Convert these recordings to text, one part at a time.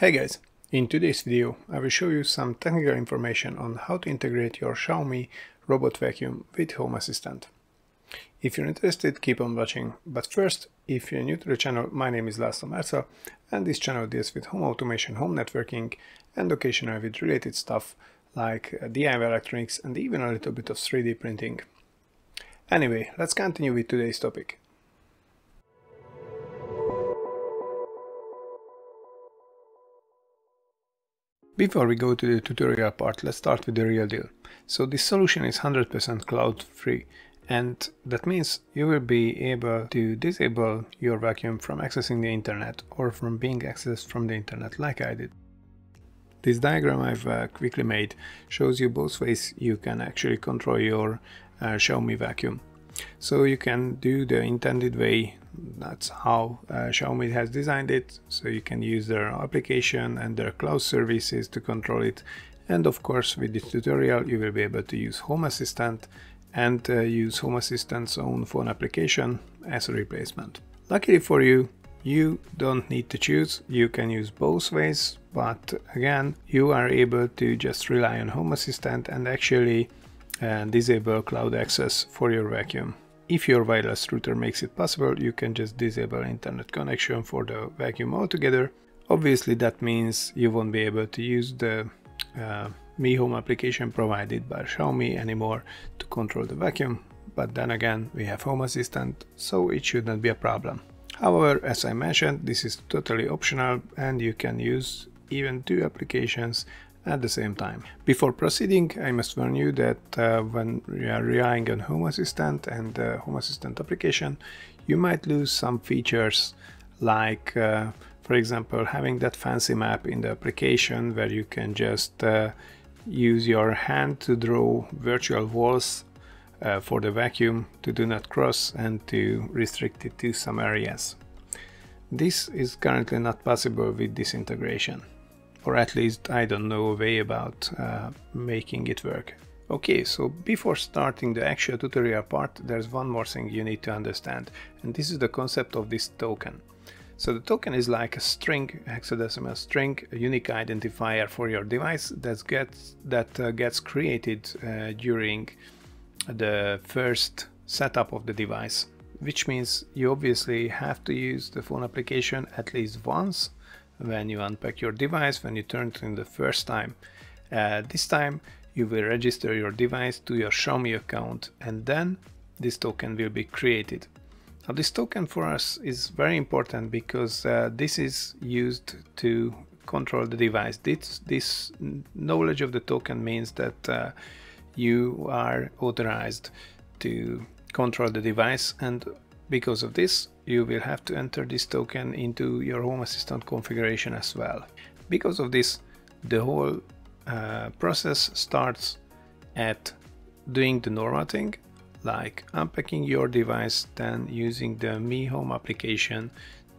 Hey guys, in today's video I will show you some technical information on how to integrate your Xiaomi robot vacuum with Home Assistant. If you're interested, keep on watching, but first, if you're new to the channel, my name is Laszlo Merza and this channel deals with home automation, home networking and occasionally with related stuff like uh, DIY electronics and even a little bit of 3D printing. Anyway, let's continue with today's topic. Before we go to the tutorial part, let's start with the real deal. So this solution is 100% cloud free and that means you will be able to disable your vacuum from accessing the internet or from being accessed from the internet like I did. This diagram I've uh, quickly made shows you both ways you can actually control your uh, Xiaomi vacuum. So you can do the intended way, that's how uh, Xiaomi has designed it, so you can use their application and their cloud services to control it. And of course with this tutorial you will be able to use Home Assistant and uh, use Home Assistant's own phone application as a replacement. Luckily for you, you don't need to choose, you can use both ways, but again, you are able to just rely on Home Assistant and actually and disable cloud access for your vacuum. If your wireless router makes it possible, you can just disable internet connection for the vacuum altogether. Obviously that means you won't be able to use the uh, Mi Home application provided by Xiaomi anymore to control the vacuum, but then again we have Home Assistant, so it should not be a problem. However, as I mentioned, this is totally optional and you can use even two applications at the same time. Before proceeding, I must warn you that uh, when you are relying on Home Assistant and the Home Assistant application, you might lose some features like, uh, for example, having that fancy map in the application where you can just uh, use your hand to draw virtual walls uh, for the vacuum to do not cross and to restrict it to some areas. This is currently not possible with this integration or at least I don't know a way about uh, making it work. Okay, so before starting the actual tutorial part, there's one more thing you need to understand, and this is the concept of this token. So the token is like a string, hexadecimal string, a unique identifier for your device that gets, that uh, gets created uh, during the first setup of the device, which means you obviously have to use the phone application at least once when you unpack your device, when you turn it in the first time. Uh, this time you will register your device to your Xiaomi account and then this token will be created. Now this token for us is very important because uh, this is used to control the device. This, this knowledge of the token means that uh, you are authorized to control the device and because of this, you will have to enter this token into your Home Assistant configuration as well. Because of this, the whole uh, process starts at doing the normal thing, like unpacking your device, then using the Mi Home application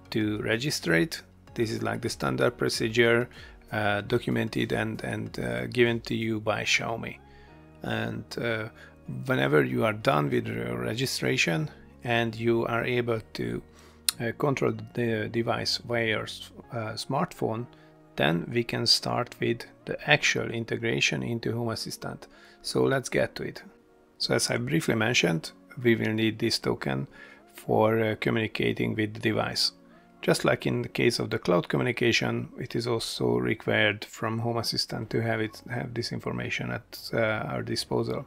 to register it. This is like the standard procedure uh, documented and, and uh, given to you by Xiaomi. And uh, whenever you are done with your registration, and you are able to uh, control the device via your uh, smartphone, then we can start with the actual integration into Home Assistant. So let's get to it. So as I briefly mentioned, we will need this token for uh, communicating with the device. Just like in the case of the cloud communication, it is also required from Home Assistant to have it have this information at uh, our disposal.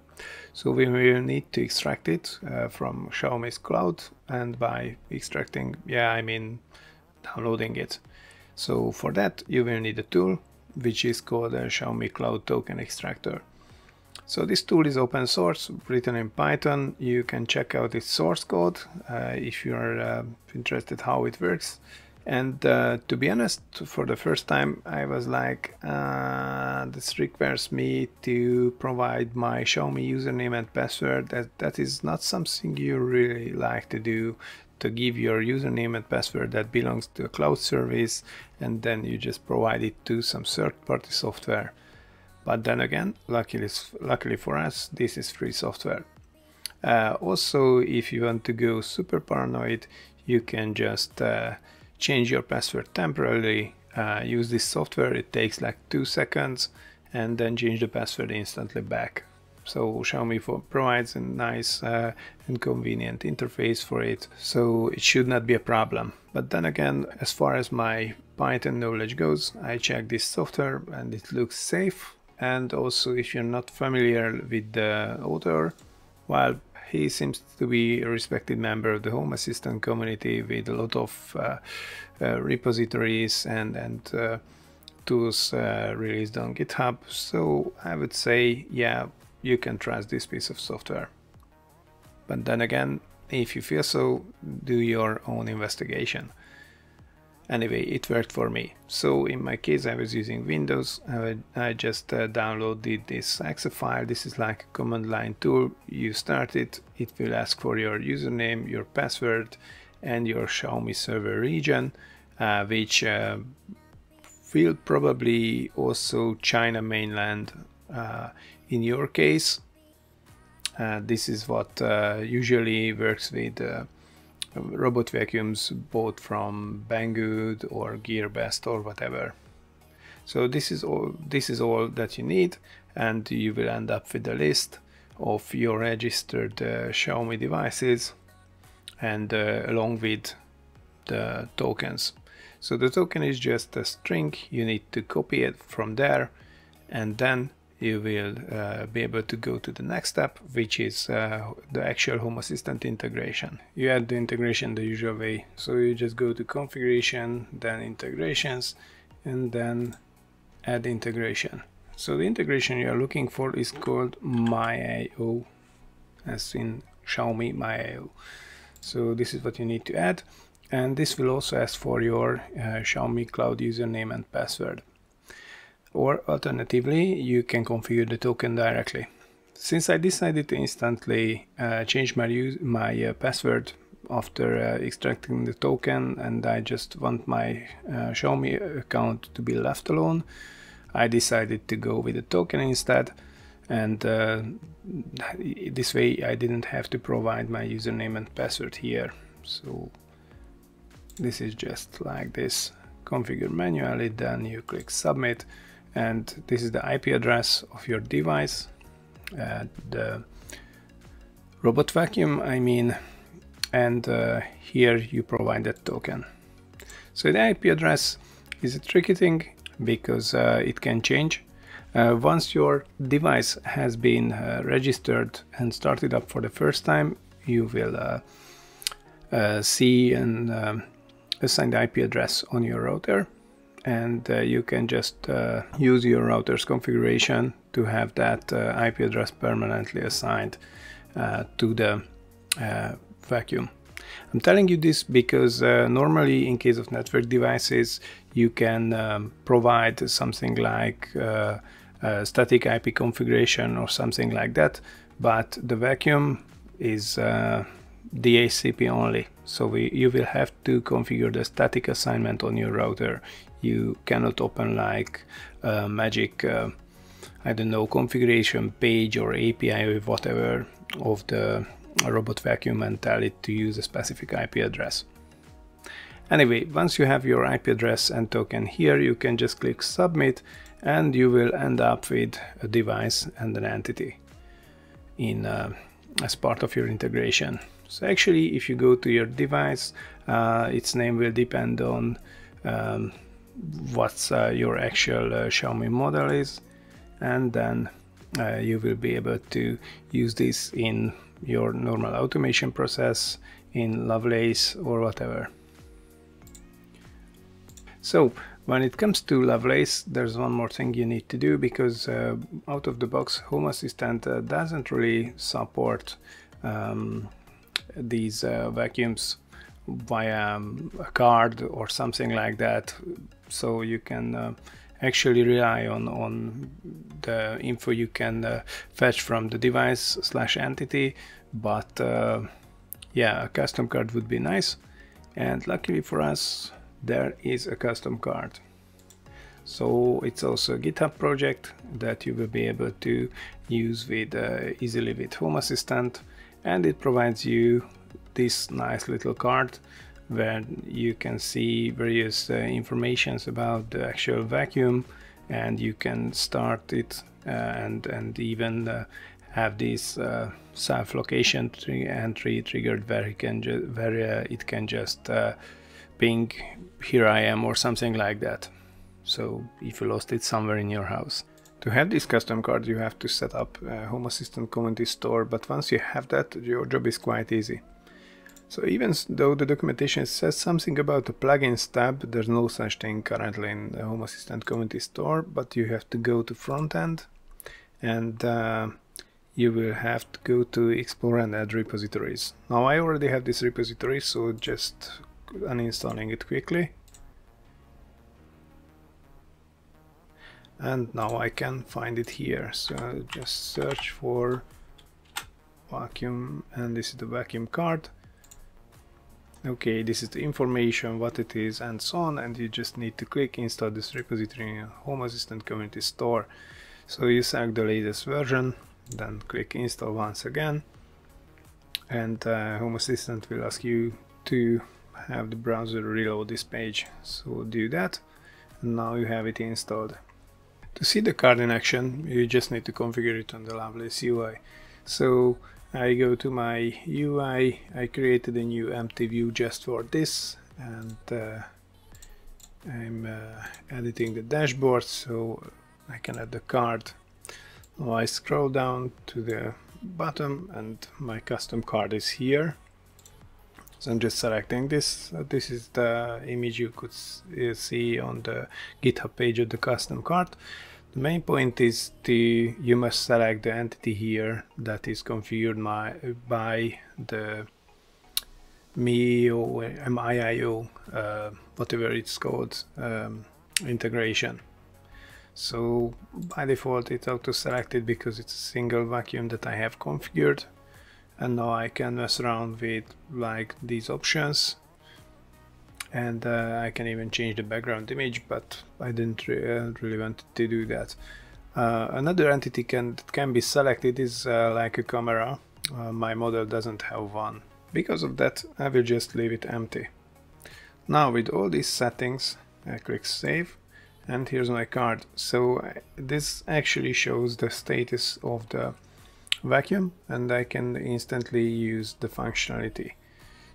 So we will need to extract it uh, from Xiaomi's cloud, and by extracting, yeah, I mean downloading it. So for that, you will need a tool which is called Xiaomi Cloud Token Extractor. So this tool is open source, written in Python. You can check out its source code uh, if you are uh, interested how it works. And uh, to be honest, for the first time, I was like, uh, this requires me to provide my Xiaomi username and password. That that is not something you really like to do. To give your username and password that belongs to a cloud service, and then you just provide it to some third-party software. But then again, luckily, luckily for us, this is free software. Uh, also, if you want to go super paranoid, you can just uh, change your password temporarily. Uh, use this software it takes like two seconds and then change the password instantly back. So Xiaomi for, provides a nice uh, and convenient interface for it. So it should not be a problem. But then again as far as my Python knowledge goes I check this software and it looks safe and also if you're not familiar with the author well he seems to be a respected member of the Home Assistant community with a lot of uh, uh, repositories and, and uh, tools uh, released on GitHub. So I would say, yeah, you can trust this piece of software. But then again, if you feel so, do your own investigation. Anyway, it worked for me. So in my case, I was using Windows. I, I just uh, downloaded this exe file. This is like a command line tool. You start it, it will ask for your username, your password, and your Xiaomi server region, uh, which uh, will probably also China mainland uh, in your case. Uh, this is what uh, usually works with robot vacuums bought from Banggood or GearBest or whatever. So this is all this is all that you need and you will end up with a list of your registered uh, Xiaomi devices and uh, along with the tokens. So the token is just a string, you need to copy it from there and then you will uh, be able to go to the next step, which is uh, the actual Home Assistant integration. You add the integration the usual way. So you just go to configuration, then integrations, and then add integration. So the integration you are looking for is called Miio, as in Xiaomi Miio. So this is what you need to add. And this will also ask for your uh, Xiaomi Cloud username and password or alternatively you can configure the token directly. Since I decided to instantly uh, change my, my uh, password after uh, extracting the token and I just want my uh, Xiaomi account to be left alone, I decided to go with the token instead and uh, this way I didn't have to provide my username and password here. So this is just like this configure manually then you click submit and this is the IP address of your device. Uh, the robot vacuum I mean. And uh, here you provide that token. So the IP address is a tricky thing because uh, it can change. Uh, once your device has been uh, registered and started up for the first time you will uh, see and um, assign the IP address on your router and uh, you can just uh, use your router's configuration to have that uh, IP address permanently assigned uh, to the uh, vacuum. I'm telling you this because uh, normally in case of network devices you can um, provide something like static IP configuration or something like that but the vacuum is DHCP only so we, you will have to configure the static assignment on your router you cannot open like a magic uh, I don't know configuration page or API or whatever of the robot vacuum and tell it to use a specific IP address. Anyway, once you have your IP address and token here, you can just click submit and you will end up with a device and an entity in uh, as part of your integration. So actually, if you go to your device, uh, its name will depend on um, what uh, your actual uh, Xiaomi model is and then uh, you will be able to use this in your normal automation process in Lovelace or whatever. So when it comes to Lovelace, there's one more thing you need to do because uh, out of the box Home Assistant uh, doesn't really support um, these uh, vacuums via um, a card or something like that. So you can uh, actually rely on on the info you can uh, fetch from the device slash entity. But uh, yeah a custom card would be nice. And luckily for us there is a custom card. So it's also a github project that you will be able to use with uh, easily with home assistant and it provides you this nice little card where you can see various uh, informations about the actual vacuum and you can start it uh, and and even uh, have this uh, self location entry triggered where it can where uh, it can just uh, ping here I am or something like that. So if you lost it somewhere in your house to have this custom card you have to set up a Home Assistant community store but once you have that your job is quite easy so even though the documentation says something about the plugins tab, there's no such thing currently in the Home Assistant community store, but you have to go to front end and uh, you will have to go to explore and add repositories. Now I already have this repository, so just uninstalling it quickly. And now I can find it here. So just search for vacuum and this is the vacuum card. Okay this is the information what it is and so on. And you just need to click install this repository in home assistant community store. So you select the latest version then click install once again. And uh, home assistant will ask you to have the browser reload this page. So do that. And now you have it installed to see the card in action you just need to configure it on the Lovelace UI so I go to my UI, I created a new empty view just for this and uh, I'm uh, editing the dashboard so I can add the card. Now I scroll down to the bottom and my custom card is here. So I'm just selecting this. Uh, this is the image you could see on the GitHub page of the custom card. The main point is to you must select the entity here that is configured my, by the MIO, MIIO, uh, whatever it's called, um, integration. So by default it auto selected because it's a single vacuum that I have configured and now I can mess around with like these options and uh, I can even change the background image but I didn't re uh, really want to do that. Uh, another entity can, that can be selected is uh, like a camera. Uh, my model doesn't have one. Because of that I will just leave it empty. Now with all these settings I click save and here's my card. So this actually shows the status of the vacuum and I can instantly use the functionality.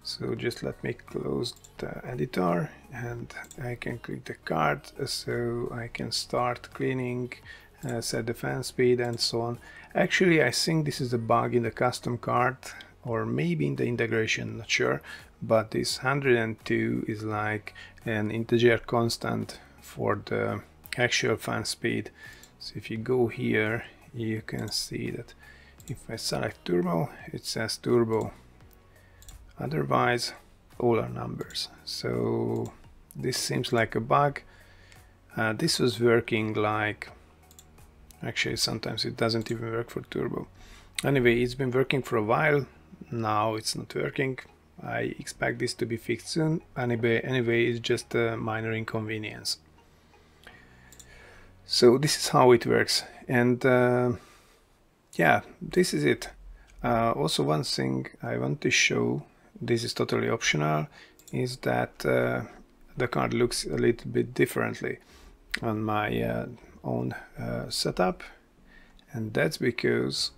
So just let me close the editor and I can click the card so I can start cleaning, uh, set the fan speed and so on. Actually I think this is a bug in the custom card or maybe in the integration, not sure, but this 102 is like an integer constant for the actual fan speed. So if you go here, you can see that if I select turbo, it says turbo. Otherwise all are numbers. So this seems like a bug. Uh, this was working like actually sometimes it doesn't even work for turbo. Anyway it's been working for a while. Now it's not working. I expect this to be fixed soon. Anyway anyway it's just a minor inconvenience. So this is how it works. And uh, yeah this is it uh, also one thing I want to show this is totally optional, is that uh, the card looks a little bit differently on my uh, own uh, setup and that's because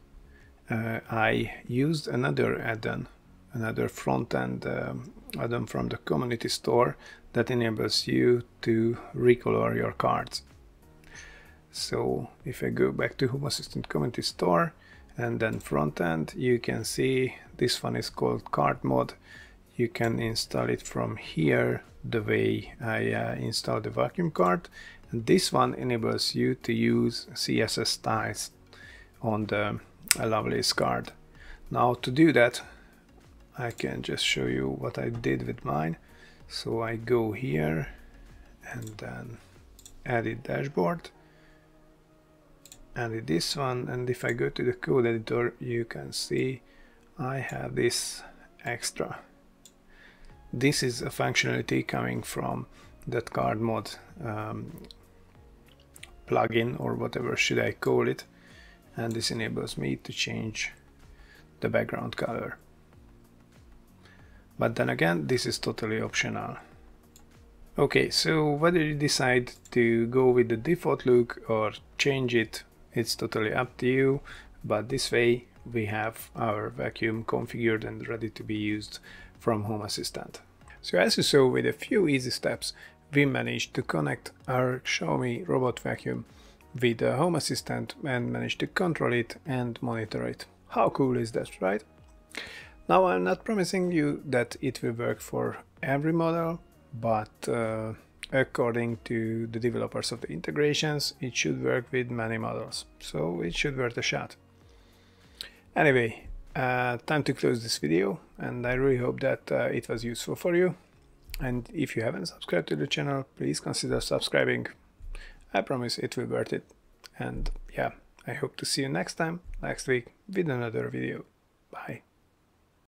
uh, I used another add-on, another front-end um, add-on from the community store that enables you to recolor your cards. So if I go back to Home Assistant community store and then front end you can see this one is called card mod you can install it from here the way I uh, installed the vacuum card and this one enables you to use CSS styles on the uh, Lovelace card. Now to do that I can just show you what I did with mine. So I go here and then edit dashboard and this one and if I go to the code editor you can see I have this extra this is a functionality coming from that card mod um, plugin or whatever should I call it and this enables me to change the background color but then again this is totally optional. Okay, so whether you decide to go with the default look or change it, it's totally up to you, but this way we have our vacuum configured and ready to be used from Home Assistant. So as you saw with a few easy steps, we managed to connect our Xiaomi robot vacuum with the Home Assistant and managed to control it and monitor it. How cool is that, right? Now I'm not promising you that it will work for every model, but uh, according to the developers of the integrations, it should work with many models, so it should worth a shot. Anyway, uh, time to close this video, and I really hope that uh, it was useful for you. And if you haven't subscribed to the channel, please consider subscribing. I promise it will worth it. And yeah, I hope to see you next time, next week, with another video. Bye.